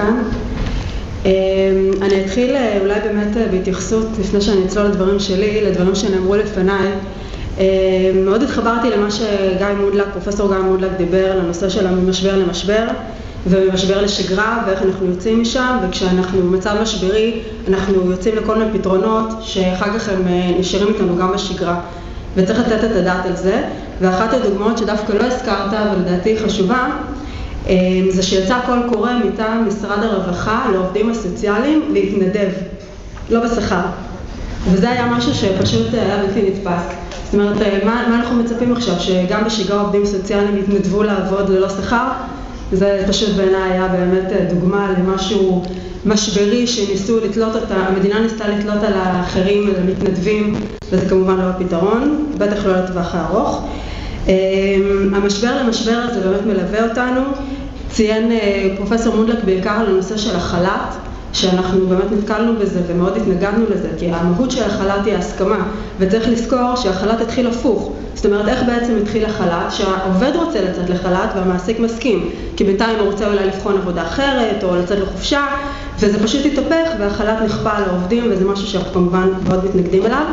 כאן. אני אתחיל אולי באמת בהתייחסות, לפני שאני אצלול לדברים שלי, לדברים שנאמרו לפניי. מאוד התחברתי למה שגיא מודלק, פרופסור גיא מודלק דיבר על הנושא של ממשבר למשבר וממשבר לשגרה ואיך אנחנו יוצאים משם וכשאנחנו במצב משברי אנחנו יוצאים לכל מיני פתרונות שאחר כך הם נשארים איתנו גם בשגרה וצריך לתת את הדעת על זה ואחת הדוגמאות שדווקא לא הזכרת ולדעתי חשובה זה שיצא קול קורא מטעם משרד הרווחה לעובדים הסוציאליים להתנדב, לא בשכר וזה היה משהו שפשוט היה בלתי נתפס זאת אומרת, מה אנחנו מצפים עכשיו? שגם בשגרה עובדים סוציאליים יתנדבו לעבוד ללא שכר? זה פשוט בעיניי היה באמת דוגמה למשהו משברי שניסו לתלות אותה, המדינה ניסתה לתלות על האחרים, על המתנדבים וזה כמובן לא הפתרון, בטח לא לטווח הארוך המשבר למשבר הזה באמת מלווה אותנו. ציין פרופסור מונדלק בעיקר על הנושא של החל"ת שאנחנו באמת נתקלנו בזה ומאוד התנגדנו לזה כי המהות של החל"ת היא ההסכמה וצריך לזכור שהחל"ת התחיל הפוך. זאת אומרת איך בעצם התחיל החל"ת? שהעובד רוצה לצאת לחל"ת והמעסיק מסכים כי בינתיים הוא רוצה אולי לבחון עבודה אחרת או לצאת לחופשה וזה פשוט התהפך והחל"ת נכפה על העובדים וזה משהו שאנחנו כמובן מאוד מתנגדים אליו.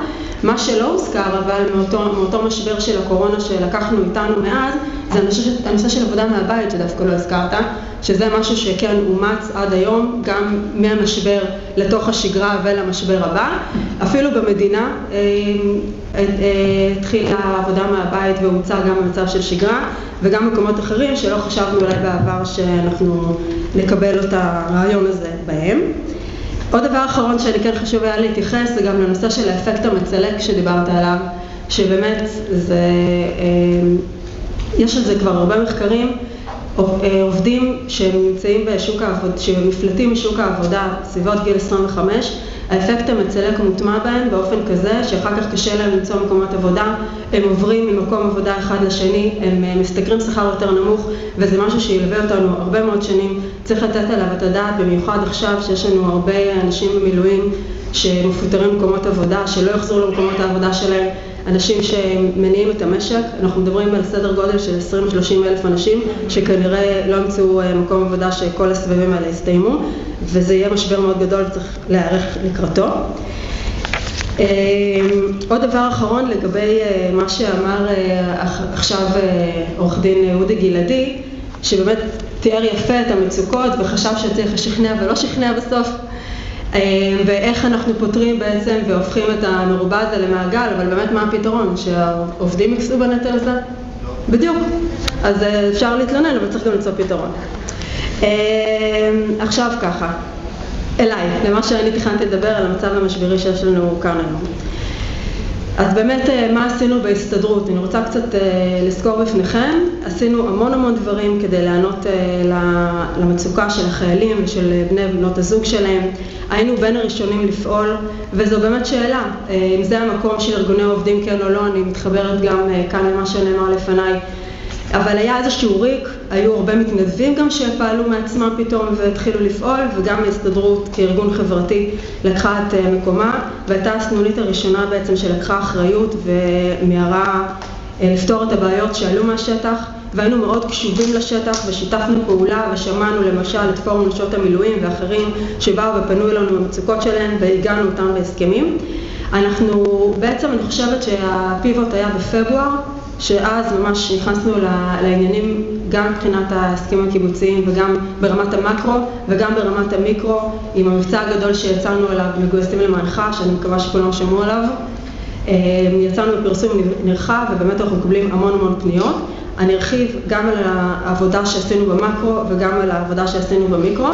מה שלא הוזכר אבל מאותו, מאותו משבר של הקורונה שלקחנו איתנו מאז זה הנושא, הנושא של עבודה מהבית שדווקא לא הזכרת שזה משהו שכן אומץ עד היום גם מהמשבר לתוך השגרה ולמשבר הבא. אפילו במדינה התחילה עבודה מהבית והומצא גם במצב של שגרה וגם מקומות אחרים שלא חשבנו אולי בעבר שאנחנו נקבל את הרעיון הזה בהם. עוד דבר אחרון שאני כן חשוב היה להתייחס זה גם לנושא של האפקט המצלק שדיברת עליו שבאמת זה, יש על זה כבר הרבה מחקרים עובדים שנמצאים בשוק העבודה, שמפלטים משוק העבודה סביבות גיל 25 האפקט המצלק מוטמע בהם באופן כזה שאחר כך קשה להם למצוא מקומות עבודה. הם עוברים ממקום עבודה אחד לשני הם משתכרים שכר יותר נמוך וזה משהו שילווה אותנו הרבה מאוד שנים. צריך לתת עליו את הדעת במיוחד עכשיו שיש לנו הרבה אנשים במילואים שמפוטרים במקומות עבודה שלא יחזרו למקומות העבודה שלהם אנשים שמניעים את המשק, אנחנו מדברים על סדר גודל של 20-30 אלף אנשים שכנראה לא ימצאו מקום עבודה שכל הסבבים האלה יסתיימו וזה יהיה משבר מאוד גדול וצריך להיערך לקראתו. עוד דבר אחרון לגבי מה שאמר עכשיו עורך דין אודי גלעדי שבאמת תיאר יפה את המצוקות וחשב שצריך לשכנע ולא שכנע בסוף ואיך אנחנו פותרים בעצם והופכים את המרובע הזה למעגל, אבל באמת מה הפתרון? שהעובדים יישאו בנטל הזה? לא. בדיוק. אז אפשר להתלונן, אבל צריך גם למצוא פתרון. עכשיו ככה, אליי, למה שאני תכננתי לדבר על המצב המשברי שיש לנו כאן היום. אז באמת מה עשינו בהסתדרות? אני רוצה קצת לסקור בפניכם. עשינו המון המון דברים כדי לענות למצוקה של החיילים ושל בני ובנות הזוג שלהם. היינו בין הראשונים לפעול, וזו באמת שאלה, אם זה המקום של ארגוני עובדים כן או לא, אני מתחברת גם כאן למה שנאמר לפניי. אבל היה איזשהו ריק, היו הרבה מתנדבים גם שפעלו מעצמם פתאום והתחילו לפעול וגם ההסתדרות כארגון חברתי לקחה את מקומה והייתה הסנונית הראשונה בעצם שלקחה אחריות ומיהרה לפתור את הבעיות שעלו מהשטח והיינו מאוד קשובים לשטח ושיתפנו פעולה ושמענו למשל את פורום נשות המילואים ואחרים שבאו ופנו אלינו במצוקות שלהם והגענו אותם בהסכמים. אנחנו, בעצם אני חושבת שהפיבוט היה בפברואר שאז ממש נכנסנו לעניינים גם מבחינת ההסכמים הקיבוציים וגם ברמת המקרו וגם ברמת המיקרו עם המבצע הגדול שיצאנו אליו מגויסים למענך שאני מקווה שכולם שמעו עליו. יצאנו בפרסום נרחב ובאמת אנחנו מקבלים המון המון פניות. אני ארחיב גם על העבודה שעשינו במקרו וגם על העבודה שעשינו במיקרו.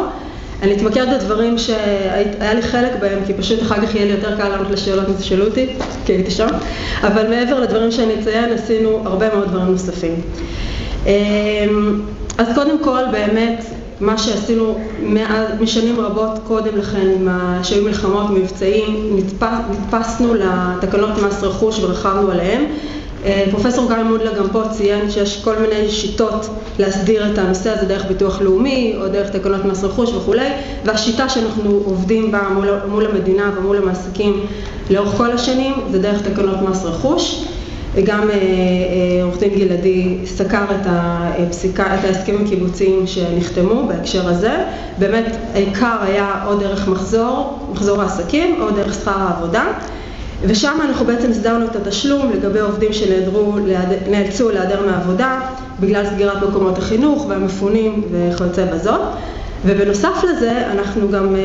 אני אתמקד בדברים שהיה לי חלק בהם כי פשוט אחר כך יהיה לי יותר קל לענות לשאלות אם תשאלו אותי כי הייתי שם. אבל מעבר לדברים שאני אציין עשינו הרבה מאוד דברים נוספים אז קודם כל באמת מה שעשינו משנים רבות קודם לכן שהיו מלחמות ומבצעים נתפסנו לתקנות מס רכוש ורכבנו עליהן פרופסור גיא מודלה גם פה ציין שיש כל מיני שיטות להסדיר את הנושא הזה דרך ביטוח לאומי או דרך תקנות מס רכוש וכולי והשיטה שאנחנו עובדים בה מול המדינה ומול המעסיקים לאורך כל השנים זה דרך תקנות מס רכוש גם עורך דין גלעדי סקר את הפסיקה, את ההסכמים הקיבוציים שנחתמו בהקשר הזה. באמת העיקר היה או דרך מחזור, מחזור העסקים, או דרך שכר העבודה. ושם אנחנו בעצם הסדרנו את התשלום לגבי עובדים שנאלצו להיעדר מעבודה בגלל סגירת מקומות החינוך והמפונים וכיוצא בזאת. ובנוסף לזה אנחנו גם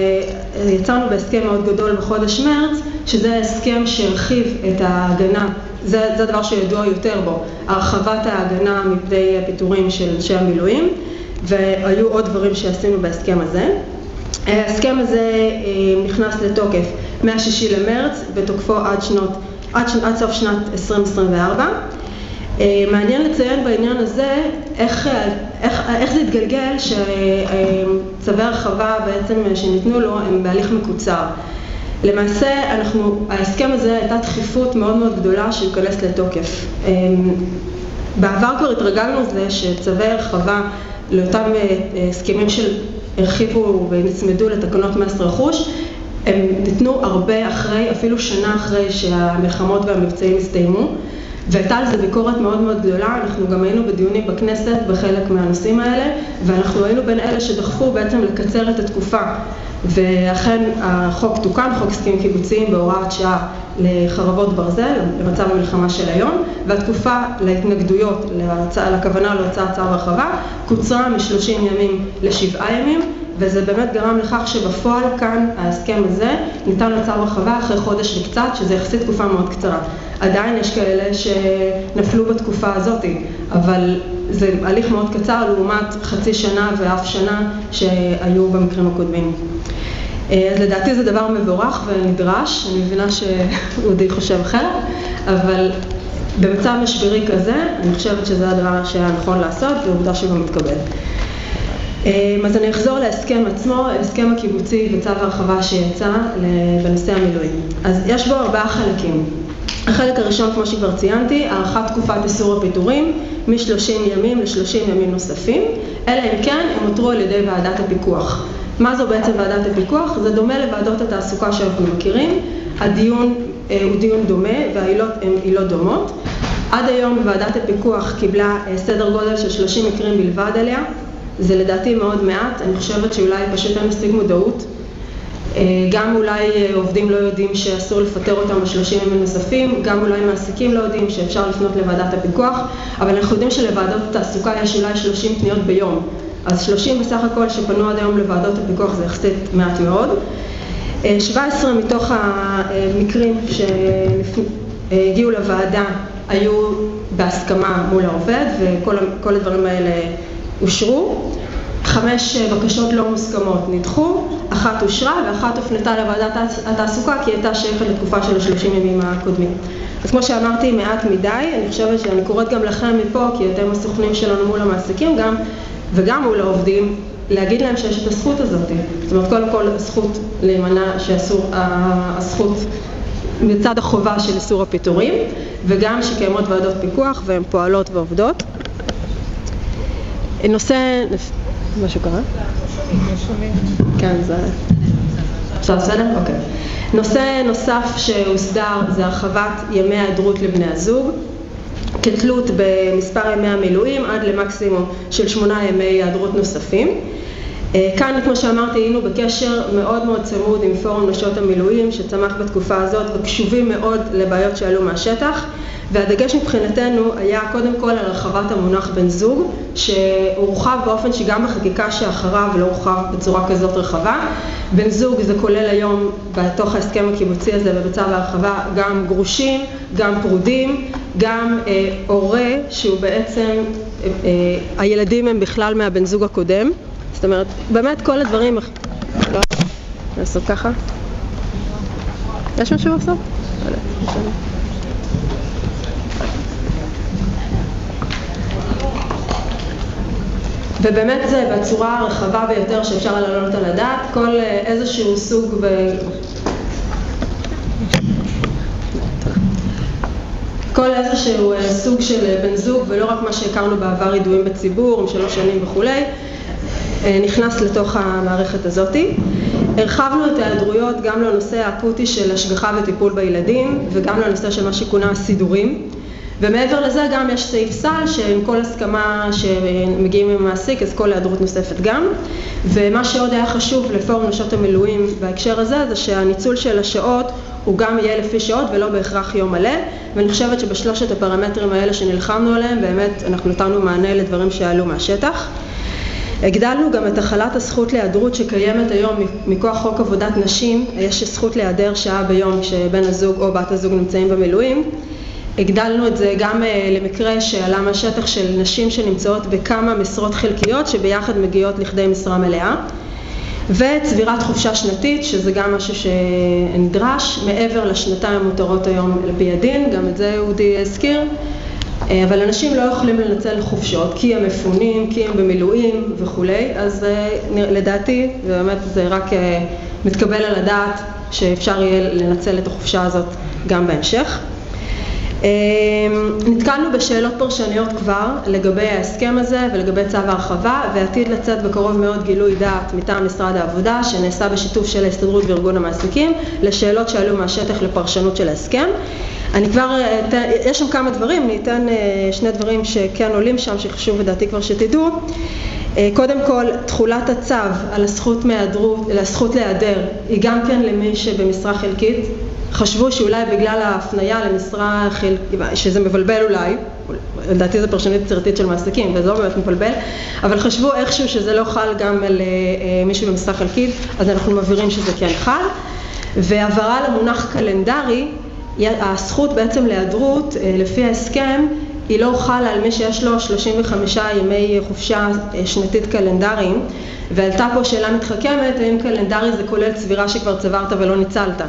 יצרנו בהסכם מאוד גדול בחודש מרץ שזה הסכם שהרחיב את ההגנה, זה, זה הדבר שידוע יותר בו, הרחבת ההגנה מפני פיטורים של אנשי המילואים והיו עוד דברים שעשינו בהסכם הזה. ההסכם הזה נכנס לתוקף מה-6 למרץ בתוקפו עד, שנות, עד, עד סוף שנת 2024 מעניין לציין בעניין הזה איך, איך, איך זה התגלגל שצווי הרחבה בעצם שניתנו לו הם בהליך מקוצר. למעשה אנחנו, ההסכם הזה הייתה דחיפות מאוד מאוד גדולה שייכנס לתוקף. בעבר כבר התרגלנו לזה שצווי הרחבה לאותם הסכמים שהרחיבו ונצמדו לתקנות מס רכוש הם ניתנו הרבה אחרי, אפילו שנה אחרי שהמלחמות והמבצעים הסתיימו והייתה על זה ביקורת מאוד מאוד גדולה, אנחנו גם היינו בדיונים בכנסת בחלק מהנושאים האלה ואנחנו היינו בין אלה שדחפו בעצם לקצר את התקופה. ואכן החוק תוקן, חוק הסכמים קיבוציים בהוראת שעה לחרבות ברזל, למצב המלחמה של היום והתקופה להתנגדויות, לכוונה להוצאת צו הרחבה קוצרה מ-30 ימים לשבעה ימים וזה באמת גרם לכך שבפועל כאן ההסכם הזה ניתן לצו הרחבה אחרי חודש וקצת שזה יחסית תקופה מאוד קצרה. עדיין יש כאלה שנפלו בתקופה הזאת אבל זה הליך מאוד קצר לעומת חצי שנה ואף שנה שהיו במקרים הקודמים. אז לדעתי זה דבר מבורך ונדרש, אני מבינה שאודי חושב אחרת אבל במצב משברי כזה אני חושבת שזה הדבר שהיה נכון לעשות ועובדה שהוא מתקבל אז אני אחזור להסכם עצמו, ההסכם הקיבוצי וצו הרחבה שיצא בנושא המילואים. אז יש בו ארבעה חלקים. החלק הראשון, כמו שכבר ציינתי, הארכת תקופת איסור הפיטורים מ-30 ימים ל-30 ימים נוספים, אלא אם כן הם הותרו על ידי ועדת הפיקוח. מה זו בעצם ועדת הפיקוח? זה דומה לוועדות התעסוקה שאנחנו מכירים, הדיון הוא דיון דומה והעילות הן עילות דומות. עד היום ועדת הפיקוח קיבלה סדר גודל של 30 מקרים בלבד עליה, זה לדעתי מאוד מעט, אני חושבת שאולי פשוט אין מספיק מודעות. גם אולי עובדים לא יודעים שאסור לפטר אותם בשלושים ימים נוספים, גם אולי מעסיקים לא יודעים שאפשר לפנות לוועדת הפיקוח, אבל אנחנו יודעים שלוועדות התעסוקה יש אולי 30 פניות ביום. אז 30 בסך הכל שפנו עד היום לוועדות הפיקוח זה יחסית מעט מאוד. 17 מתוך המקרים שהגיעו לוועדה היו בהסכמה מול העובד וכל הדברים האלה אושרו. חמש בקשות לא מוסכמות נדחו, אחת אושרה ואחת הופנתה לוועדת התעסוקה כי הייתה שייכת לתקופה של השלושים ימים הקודמים. אז כמו שאמרתי, מעט מדי, אני חושבת שאני קוראת גם לכם מפה כי אתם הסוכנים שלנו מול המעסיקים גם וגם מול העובדים להגיד להם שיש את הזכות הזאת. זאת אומרת, קודם כל הזכות להימנע שאסור, הזכות מצד החובה של איסור הפיטורים וגם שקיימות ועדות פיקוח והן פועלות ועובדות. נושא... משהו קרה? כן, זה... עכשיו בסדר? אוקיי. נושא נוסף שהוסדר זה הרחבת ימי ההיעדרות לבני הזוג כתלות במספר ימי המילואים עד למקסימום של שמונה ימי היעדרות נוספים. כאן, כמו שאמרתי, היינו בקשר מאוד מאוד צמוד עם פורום נשות המילואים שצמח בתקופה הזאת וקשובים מאוד לבעיות שעלו מהשטח והדגש מבחינתנו היה קודם כל על הרחבת המונח בן זוג שהורחב באופן שגם בחקיקה שאחריו לא הורחב בצורה כזאת רחבה. בן זוג זה כולל היום בתוך ההסכם הקיבוצי הזה ובצו ההרחבה גם גרושים, גם פרודים, גם אה, הורה שהוא בעצם, אה, הילדים הם בכלל מהבן זוג הקודם זאת אומרת, באמת כל הדברים... לא, לעשות ככה? יש משהו בסוף? ובאמת זה בצורה הרחבה ביותר שאפשר להעלות על הדעת, כל איזשהו סוג ו... כל איזשהו סוג של בן זוג ולא רק מה שהכרנו בעבר ידועים בציבור, עם שלוש שנים וכולי נכנס לתוך המערכת הזאת. הרחבנו את ההיעדרויות גם לנושא האקוטי של השגחה וטיפול בילדים וגם לנושא של מה שכונה הסידורים ומעבר לזה גם יש סעיף סל שעם כל הסכמה שמגיעים עם המעסיק אז כל היעדרות נוספת גם. ומה שעוד היה חשוב לפורום נשות המילואים בהקשר הזה זה שהניצול של השעות הוא גם יהיה לפי שעות ולא בהכרח יום מלא. ואני חושבת שבשלושת הפרמטרים האלה שנלחמנו עליהם באמת אנחנו נתנו מענה לדברים שעלו מהשטח הגדלנו גם את החלת הזכות להיעדרות שקיימת היום מכוח חוק עבודת נשים, יש זכות להיעדר שעה ביום כשבן הזוג או בת הזוג נמצאים במילואים. הגדלנו את זה גם אה, למקרה שעלה מהשטח של נשים שנמצאות בכמה משרות חלקיות שביחד מגיעות לכדי משרה מלאה. וצבירת חופשה שנתית, שזה גם משהו שנדרש, מעבר לשנתיים המותרות היום על פי הדין, גם את זה אודי הזכיר. אה, אבל אנשים לא יכולים לנצל חופשות כי הם מפונים, כי הם במילואים וכולי, אז אה, לדעתי, ובאמת זה רק אה, מתקבל על הדעת שאפשר יהיה לנצל את החופשה הזאת גם בהמשך. נתקלנו בשאלות פרשניות כבר לגבי ההסכם הזה ולגבי צו ההרחבה ועתיד לצאת בקרוב מאוד גילוי דעת מטעם משרד העבודה שנעשה בשיתוף של ההסתדרות וארגון המעסיקים לשאלות שעלו מהשטח לפרשנות של ההסכם. אני כבר, יש שם כמה דברים, אני אתן אה, שני דברים שכן עולים שם, שחשוב לדעתי כבר שתדעו. אה, קודם כל, תכולת הצו על הזכות מהיעדרות, הזכות להיעדר, היא גם כן למי שבמשרה חלקית. חשבו שאולי בגלל ההפניה למשרה חלקית, שזה מבלבל אולי, לדעתי זו פרשנית יצירתית של מעסיקים וזה לא באמת מבלבל, אבל חשבו איכשהו שזה לא חל גם על אה, מישהו במשרה חלקית, אז אנחנו מבהירים שזה כן חל. והבהרה למונח קלנדרי הזכות בעצם להיעדרות אה, לפי ההסכם היא לא חלה על מי שיש לו 35 ימי חופשה אה, שנתית קלנדריים. ועלתה פה שאלה מתחכמת האם קלנדרי זה כולל צבירה שכבר צברת ולא ניצלת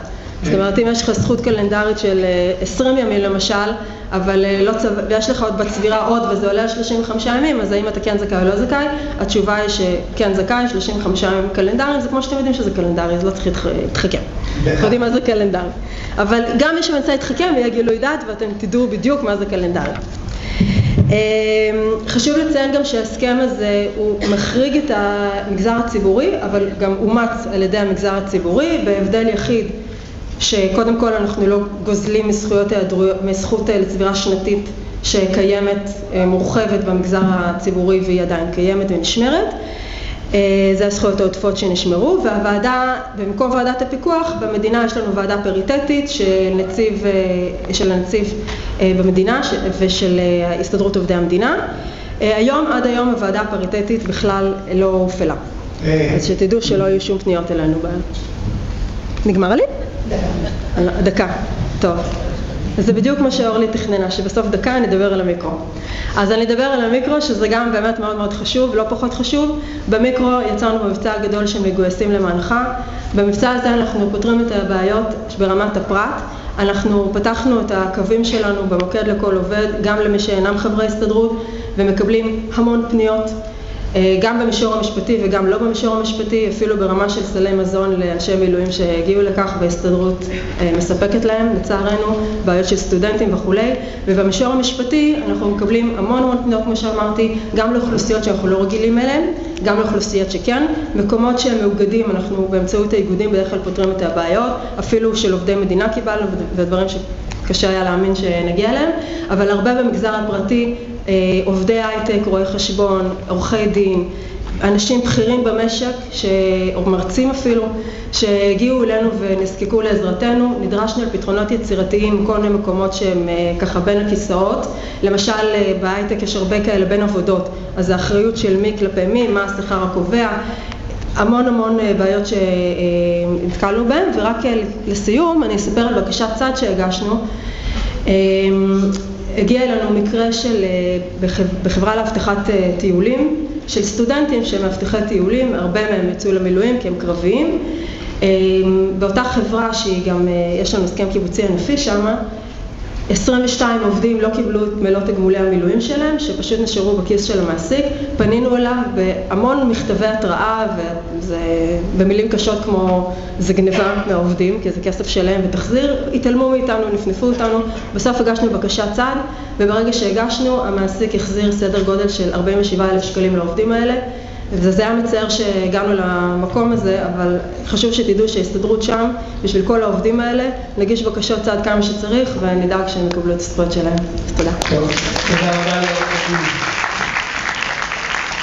זאת אומרת אם יש לך זכות קלנדרית של 20 אה, ימים למשל אבל לא צו... ויש לך עוד בצבירה עוד וזה עולה על 35 ימים אז האם אתה כן זכאי או לא זכאי? התשובה היא שכן זכאי, 35 ימים קלנדריים זה כמו שאתם יודעים שזה קלנדרי אז לא צריך להתחכם אנחנו יודעים מה זה קלנדרי אבל גם מי שמנסה להתחכם יהיה גילוי דעת ואתם תדעו בדיוק מה זה קלנדרי. אמ, חשוב לציין גם שההסכם הזה הוא מחריג את המגזר הציבורי אבל גם אומץ על ידי המגזר הציבורי בהבדל יחיד שקודם כל אנחנו לא גוזלים מזכויות היעדרויות, מזכות לצבירה שנתית שקיימת, אה, מורחבת במגזר הציבורי והיא עדיין קיימת ונשמרת אה, זה הזכויות העודפות שנשמרו והוועדה, במקום ועדת הפיקוח, במדינה יש לנו ועדה פריטטית של נציב, אה, של הנציב אה, במדינה ושל הסתדרות עובדי המדינה. היום, עד היום הוועדה הפריטטית בכלל לא הופעלה. אז שתדעו שלא יהיו שום פניות אלינו. נגמר לי? דקה. טוב. זה בדיוק מה שאורלי תכננה, שבסוף דקה אני אדבר על המיקרו. אז אני אדבר על המיקרו, שזה גם באמת מאוד מאוד חשוב, לא פחות חשוב. במיקרו יצרנו במבצע הגדול של מגויסים למענך. במבצע הזה אנחנו פותרים את הבעיות ברמת הפרט. אנחנו פתחנו את הקווים שלנו במוקד לכל עובד, גם למי שאינם חברי הסתדרות, ומקבלים המון פניות. אה, גם במישור המשפטי וגם לא במישור המשפטי, אפילו ברמה של סלי מזון לאנשי מילואים שהגיעו לכך וההסתדרות אה, מספקת להם, לצערנו, בעיות של סטודנטים וכולי, ובמישור המשפטי אנחנו מקבלים המון המון פניות, כמו שאמרתי, גם לאוכלוסיות שאנחנו לא רגילים אליהן, גם לאוכלוסיות שכן, מקומות שהם מאוגדים, אנחנו באמצעות האיגודים בדרך כלל פותרים את הבעיות, אפילו של עובדי מדינה קיבלנו ודברים שקשה היה להאמין שנגיע אליהם, אבל הרבה במגזר הפרטי עובדי הייטק, רואי חשבון, עורכי דין, אנשים בכירים במשק, ש... או מרצים אפילו, שהגיעו אלינו ונזקקו לעזרתנו. נדרשנו לפתרונות יצירתיים בכל מיני מקומות שהם אה, ככה בין הכיסאות. למשל אה, בהייטק יש הרבה כאלה בין עבודות, אז זה אחריות של מי כלפי מי, מה השכר הקובע. המון המון בעיות שנתקלנו בהן, ורק לסיום אני אספר על בקשת צד שהגשנו. הגיע אלינו מקרה של, אה, בחברה לאבטחת אה, טיולים, של סטודנטים שהם מאבטחי טיולים, הרבה מהם יצאו למילואים כי הם קרביים. אה, באותה חברה שהיא גם, יש לנו הסכם קיבוצי ענפי שם, 22 עובדים לא קיבלו את מלוא תגמולי המילואים שלהם, שפשוט נשארו בכיס של המעסיק. פנינו אליו בהמון מכתבי התראה, ובמילים קשות כמו זה גניבה מהעובדים, כי זה כסף שלהם ותחזיר, התעלמו מאיתנו, נפנפו אותנו, בסוף הגשנו בקשת צד, וברגע שהגשנו, המעסיק החזיר סדר גודל של 47 אלף שקלים לעובדים האלה. וזה היה מצער שהגענו למקום הזה, אבל חשוב שתדעו שההסתדרות שם בשביל כל העובדים האלה, נגיש בקשות צעד כמה שצריך ונדאג שהם יקבלו את הזכויות שלהם. אז תודה. תודה רבה.